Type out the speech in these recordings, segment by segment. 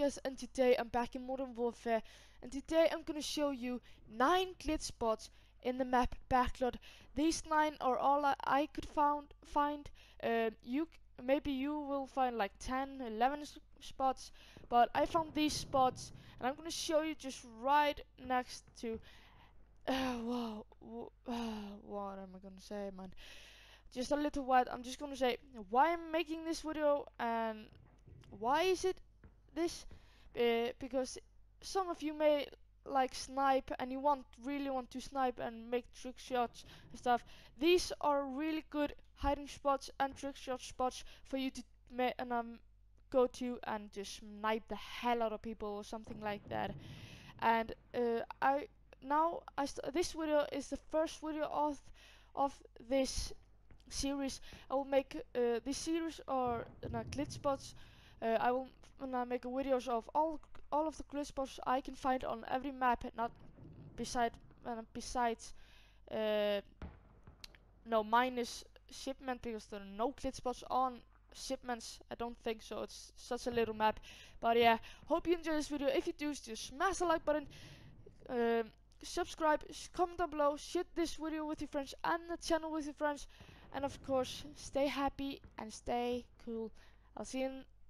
And today I'm back in Modern Warfare and today I'm gonna show you 9 glitch spots in the map Backlot. These 9 are all I, I could found, find. Uh, you Maybe you will find like 10, 11 spots but I found these spots and I'm gonna show you just right next to uh, wow, uh, what am I gonna say man just a little while I'm just gonna say why I'm making this video and why is it this uh, because some of you may like snipe and you want really want to snipe and make trick shots and stuff. These are really good hiding spots and trick shot spots for you to and um go to and just snipe the hell out of people or something like that. And uh, I now I this video is the first video of of this series. I will make uh, this series or uh, glitch spots uh, I will uh, make a videos of all all of the glitch spots I can find on every map, not beside uh, besides uh, no minus shipment because there are no glitch spots on shipments. I don't think so. It's such a little map. But yeah, hope you enjoy this video. If you do, just smash the like button. Um, subscribe, comment down below, share this video with your friends and the channel with your friends. And of course, stay happy and stay cool. I'll see you in,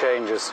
Changes.